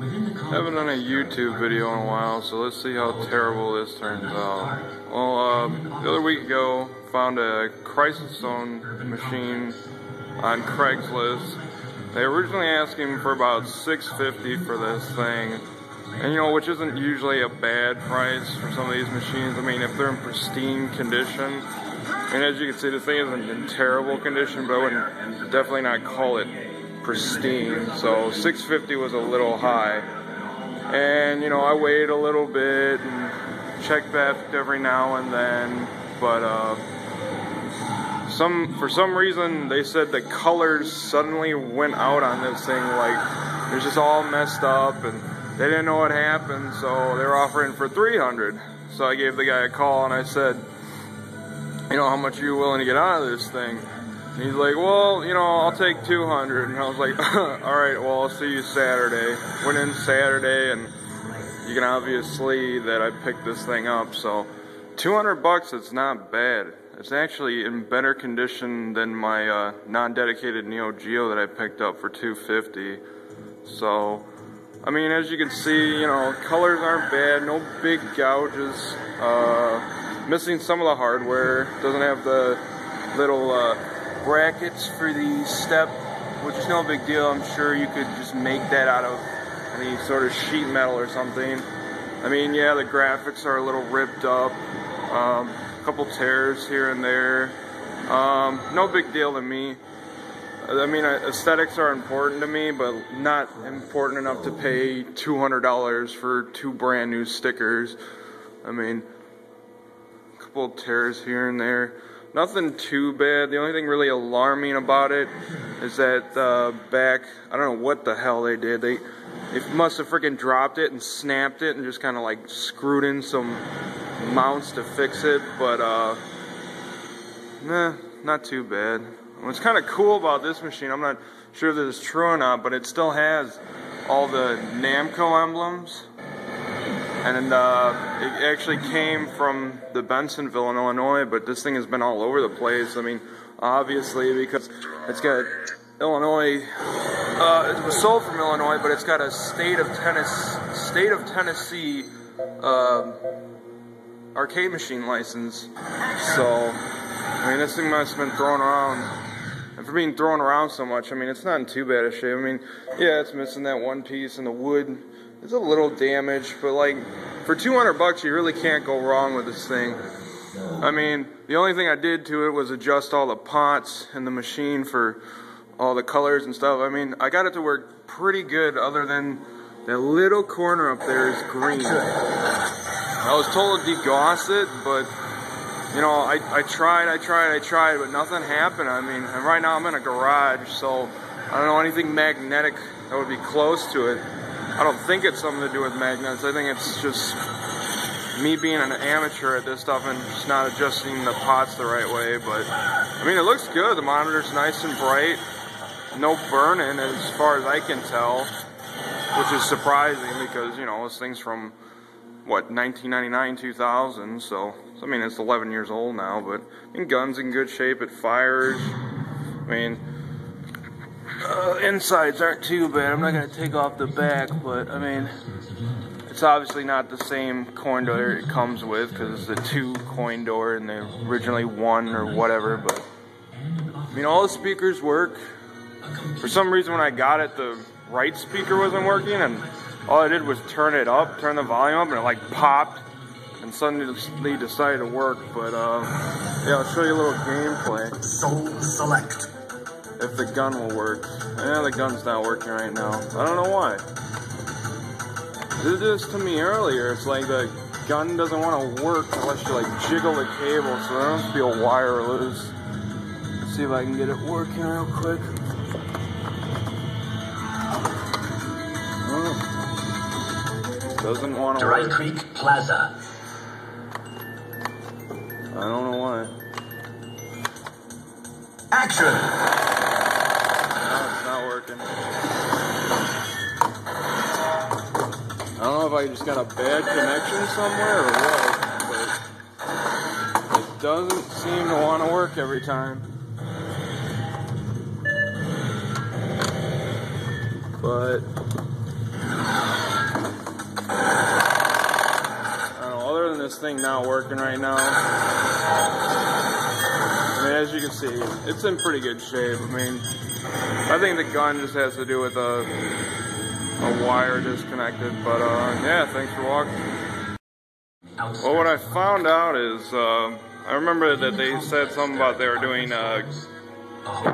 Haven't done a YouTube video in a while, so let's see how terrible this turns out. Well, um, the other week ago, found a Crisis Zone machine on Craigslist. They originally asked him for about 650 for this thing, and you know, which isn't usually a bad price for some of these machines. I mean, if they're in pristine condition, and as you can see, the thing isn't in terrible condition, but I wouldn't definitely not call it pristine. So 650 was a little high. And you know, I weighed a little bit and checked back every now and then, but uh, some for some reason they said the colors suddenly went out on this thing. Like it was just all messed up, and they didn't know what happened, so they were offering for 300. So I gave the guy a call and I said, you know, how much are you willing to get out of this thing? And he's like, well, you know, I'll take 200. And I was like, all right, well, I'll see you Saturday. Went in Saturday, and you can obviously that I picked this thing up. So 200 bucks, it's not bad. It's actually in better condition than my uh, non-dedicated Neo Geo that I picked up for 250. So, I mean, as you can see, you know, colors aren't bad, no big gouges. Uh, missing some of the hardware. Doesn't have the little uh, brackets for the step, which is no big deal. I'm sure you could just make that out of any sort of sheet metal or something. I mean, yeah, the graphics are a little ripped up, um, a couple tears here and there. Um, no big deal to me. I mean, uh, aesthetics are important to me, but not important enough to pay $200 for two brand new stickers. I mean, a couple tears here and there nothing too bad. The only thing really alarming about it is that uh, back, I don't know what the hell they did. They, they must have freaking dropped it and snapped it and just kind of like screwed in some mounts to fix it. But, uh, nah, not too bad. What's kind of cool about this machine, I'm not sure if this is true or not, but it still has all the Namco emblems and uh, it actually came from the Bensenville in Illinois, but this thing has been all over the place. I mean, obviously because it's got Illinois. Uh, it was sold from Illinois, but it's got a state of Tennessee, state of Tennessee uh, arcade machine license. So, I mean, this thing must have been thrown around. And for being thrown around so much, I mean, it's not in too bad a shape. I mean, yeah, it's missing that one piece, and the wood it's a little damaged, but like for 200 bucks, you really can't go wrong with this thing. I mean, the only thing I did to it was adjust all the pots and the machine for all the colors and stuff. I mean, I got it to work pretty good other than that little corner up there is green. I was told to degauss it, but you know, I, I tried, I tried, I tried, but nothing happened. I mean, and right now I'm in a garage, so I don't know anything magnetic that would be close to it. I don't think it's something to do with magnets. I think it's just me being an amateur at this stuff and just not adjusting the pots the right way. But I mean, it looks good. The monitor's nice and bright. No burning as far as I can tell, which is surprising because you know this thing's from what 1999, 2000. So I mean, it's 11 years old now. But I mean, gun's in good shape. It fires. I mean uh, insides aren't too bad. I'm not going to take off the back, but I mean, it's obviously not the same coin door it comes with because it's a two coin door and they're originally one or whatever. But I mean, all the speakers work. For some reason, when I got it, the right speaker wasn't working, and all I did was turn it up, turn the volume up, and it like popped and suddenly decided to work. But uh, yeah, I'll show you a little gameplay. Soul select if the gun will work. Yeah, the gun's not working right now. I don't know why. Did this to me earlier. It's like the gun doesn't want to work unless you like jiggle the cable, so there must be a wire loose. Let's see if I can get it working real quick. Oh. Doesn't want to Dry work. Creek Plaza. I don't know why. Action! not working. I don't know if I just got a bad connection somewhere or what, but it doesn't seem to want to work every time. But, other than this thing not working right now, I mean, as you can see, it's in pretty good shape. I mean, I think the gun just has to do with a, a wire disconnected. But uh, yeah, thanks for watching. Well, what I found out is, uh, I remember that they said something about they were doing, uh,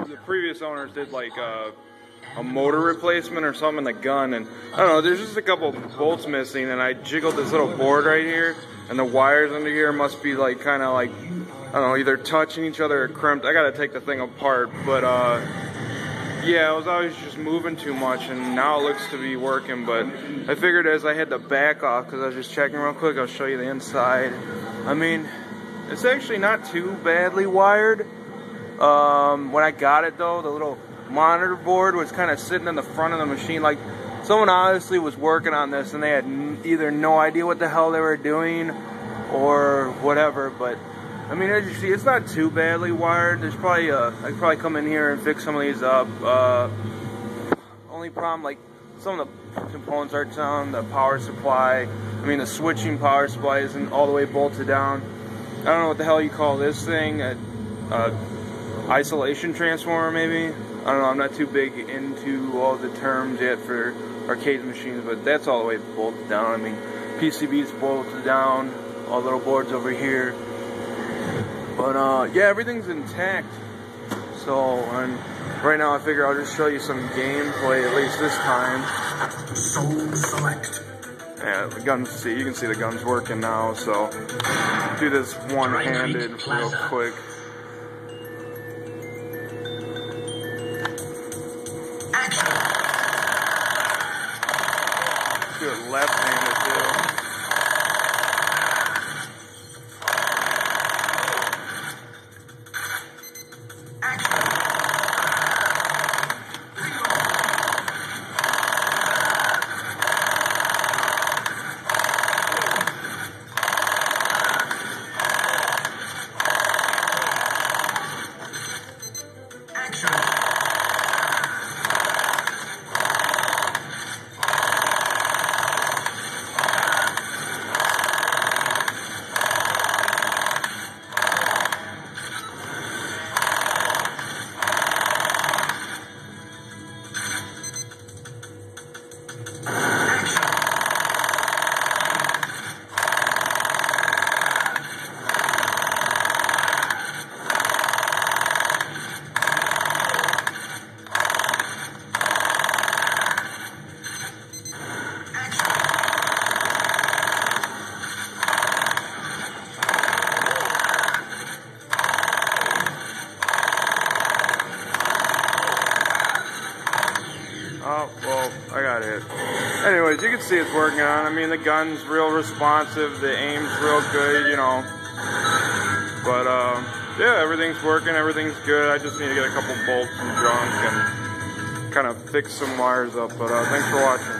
the previous owners did like uh, a motor replacement or something in the gun, and I don't know, there's just a couple bolts missing, and I jiggled this little board right here, and the wires under here must be like kind of like, I don't know, either touching each other or crimped. I gotta take the thing apart, but uh, yeah, I was always just moving too much, and now it looks to be working, but I figured as I had the back off, because I was just checking real quick, I'll show you the inside. I mean, it's actually not too badly wired. Um, when I got it though, the little monitor board was kind of sitting in the front of the machine. Like someone obviously was working on this and they had either no idea what the hell they were doing or whatever. But I mean, as you see, it's not too badly wired. There's probably uh, I could probably come in here and fix some of these up. Uh, only problem, like some of the components aren't down. The power supply, I mean, the switching power supply isn't all the way bolted down. I don't know what the hell you call this thing. Uh, uh, isolation transformer, maybe. I don't know. I'm not too big into all the terms yet for arcade machines, but that's all the way bolted down. I mean, PCB's bolted down. All little boards over here. But uh, yeah, everything's intact. So, and right now I figure I'll just show you some gameplay, at least this time. Soul select. Yeah, the guns, see, you can see the guns working now, so do this one-handed real quick. Action. Do it left-handed too. Action. Action. Oh, well, I got it. Anyways, you can see it's working on. I mean, the gun's real responsive, the aim's real good, you know. But, um, yeah, everything's working, everything's good. I just need to get a couple bolts and junk and kind of fix some wires up. But, uh, thanks for watching.